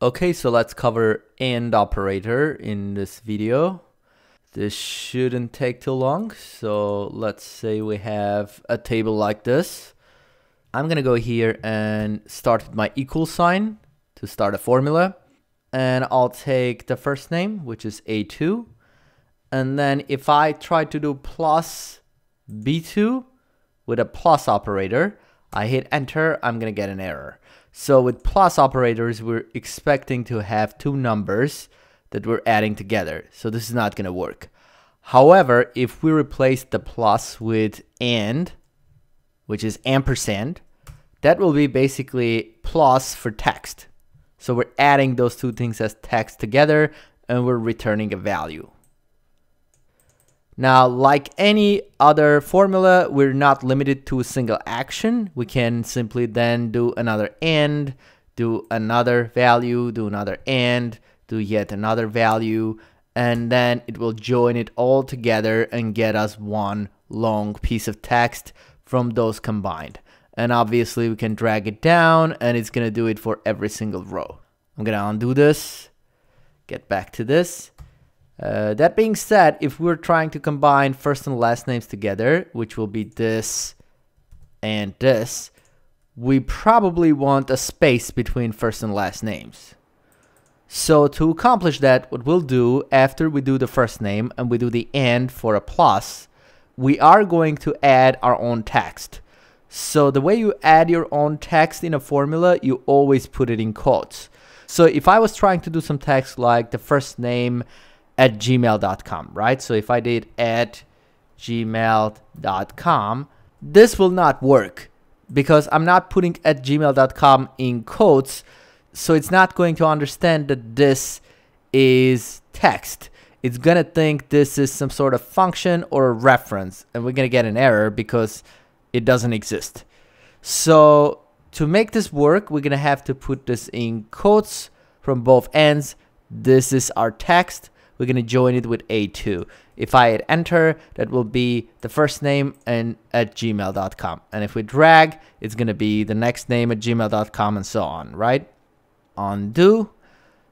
Okay, so let's cover AND operator in this video. This shouldn't take too long. So let's say we have a table like this. I'm gonna go here and start with my equal sign to start a formula. And I'll take the first name, which is A2. And then if I try to do plus B2 with a plus operator, I hit enter, I'm gonna get an error. So with plus operators, we're expecting to have two numbers that we're adding together. So this is not going to work. However, if we replace the plus with and, which is ampersand, that will be basically plus for text. So we're adding those two things as text together and we're returning a value. Now, like any other formula, we're not limited to a single action. We can simply then do another and, do another value, do another and, do yet another value, and then it will join it all together and get us one long piece of text from those combined. And obviously we can drag it down and it's gonna do it for every single row. I'm gonna undo this, get back to this, uh, that being said, if we're trying to combine first and last names together, which will be this and this, we probably want a space between first and last names. So to accomplish that, what we'll do after we do the first name and we do the and for a plus, we are going to add our own text. So the way you add your own text in a formula, you always put it in quotes. So if I was trying to do some text like the first name at gmail.com, right? So if I did at gmail.com, this will not work because I'm not putting at gmail.com in quotes. So it's not going to understand that this is text. It's going to think this is some sort of function or a reference. And we're going to get an error because it doesn't exist. So to make this work, we're going to have to put this in quotes from both ends. This is our text we're going to join it with A2. If I hit enter, that will be the first name and at gmail.com. And if we drag, it's going to be the next name at gmail.com and so on, right? Undo.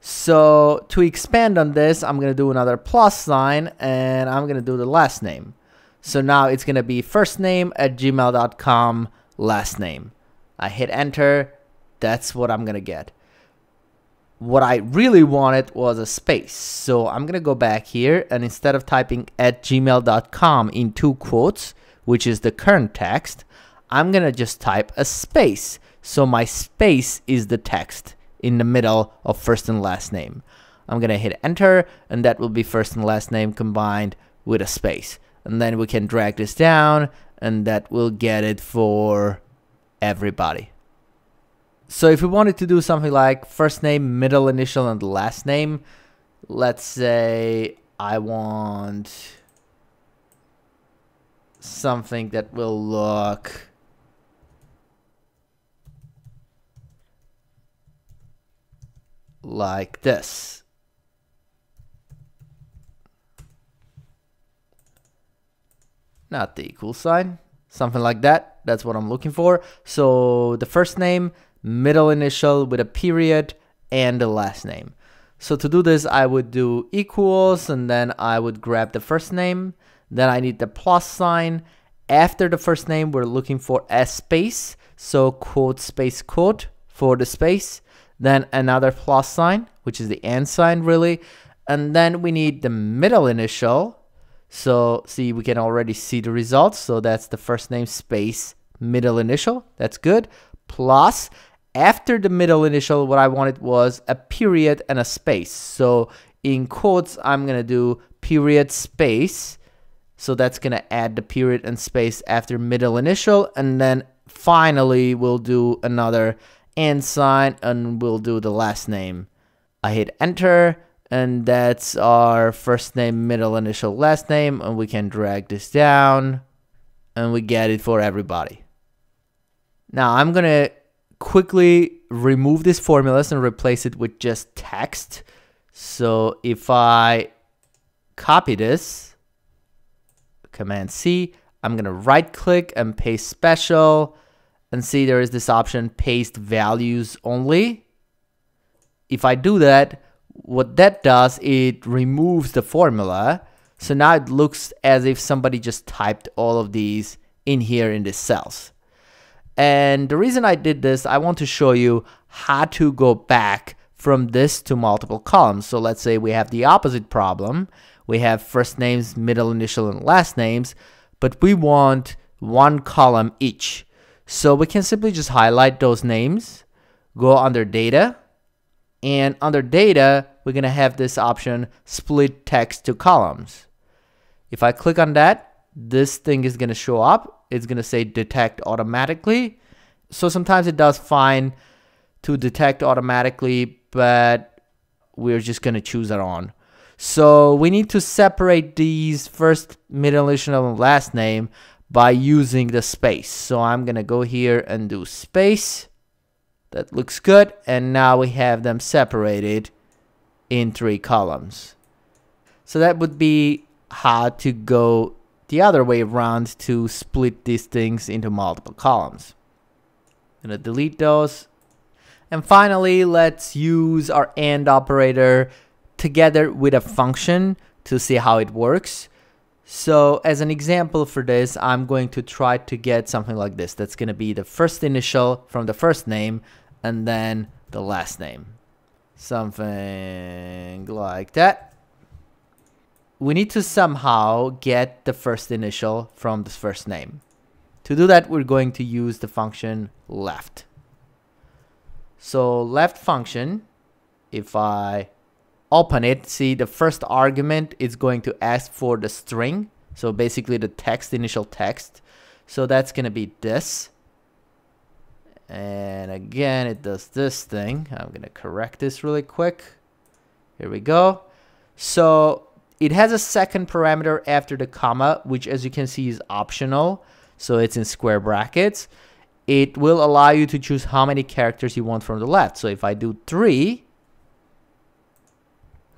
So to expand on this, I'm going to do another plus sign and I'm going to do the last name. So now it's going to be first name at gmail.com, last name. I hit enter. That's what I'm going to get what I really wanted was a space. So I'm going to go back here and instead of typing at gmail.com in two quotes, which is the current text, I'm going to just type a space. So my space is the text in the middle of first and last name. I'm going to hit enter and that will be first and last name combined with a space. And then we can drag this down and that will get it for everybody. So if we wanted to do something like first name, middle initial, and last name, let's say I want something that will look like this. Not the equal sign, something like that. That's what I'm looking for. So the first name, middle initial with a period and the last name. So to do this, I would do equals and then I would grab the first name. Then I need the plus sign. After the first name, we're looking for a space. So quote space quote for the space. Then another plus sign, which is the and sign really. And then we need the middle initial. So see, we can already see the results. So that's the first name space middle initial. That's good. Plus after the middle initial, what I wanted was a period and a space. So in quotes, I'm going to do period space. So that's going to add the period and space after middle initial. And then finally, we'll do another and sign and we'll do the last name. I hit enter and that's our first name, middle initial, last name. And we can drag this down and we get it for everybody. Now I'm going to quickly remove these formulas and replace it with just text. So if I copy this, Command C, I'm going to right click and paste special and see there is this option paste values only. if I do that, what that does, it removes the formula. So now it looks as if somebody just typed all of these in here in the cells. And the reason I did this, I want to show you how to go back from this to multiple columns. So let's say we have the opposite problem. We have first names, middle initial, and last names, but we want one column each. So we can simply just highlight those names, go under data, and under data, we're gonna have this option, split text to columns. If I click on that, this thing is gonna show up. It's gonna say detect automatically. So sometimes it does fine to detect automatically, but we're just gonna choose it on. So we need to separate these first, middle initial, and last name by using the space. So I'm gonna go here and do space. That looks good. And now we have them separated in three columns. So that would be how to go the other way around to split these things into multiple columns. I'm gonna delete those. And finally, let's use our AND operator together with a function to see how it works. So as an example for this, I'm going to try to get something like this. That's to be the first initial from the first name and then the last name. Something like that. We need to somehow get the first initial from the first name. To do that, we're going to use the function left. So left function, if I open it, see the first argument is going to ask for the string. So basically the text, initial text. So that's going to be this. And again, it does this thing. I'm going to correct this really quick. Here we go. So it has a second parameter after the comma, which as you can see is optional. So it's in square brackets. It will allow you to choose how many characters you want from the left. So if I do three,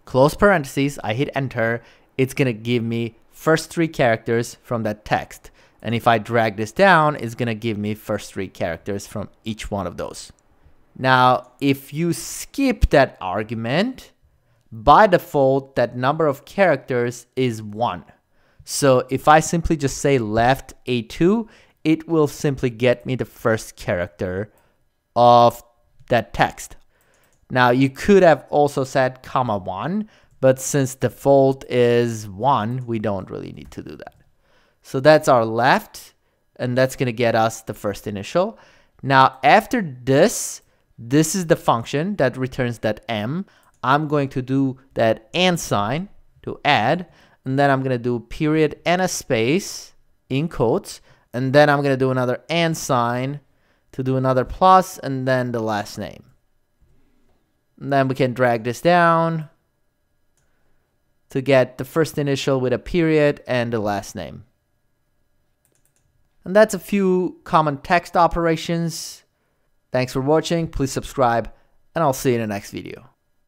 close parentheses, I hit enter, it's to give me first three characters from that text. And if I drag this down, it's to give me first three characters from each one of those. Now, if you skip that argument, by default, that number of characters is 1. So if I simply just say left A2, it will simply get me the first character of that text. Now you could have also said comma 1, but since default is 1, we don't really need to do that. So that's our left, and that's going to get us the first initial. Now after this, this is the function that returns that m. I'm going to do that and sign to add, and then I'm going to do period and a space in quotes, and then I'm going to do another and sign to do another plus, and then the last name. And then we can drag this down to get the first initial with a period and the last name. And that's a few common text operations. Thanks for watching. Please subscribe and I'll see you in the next video.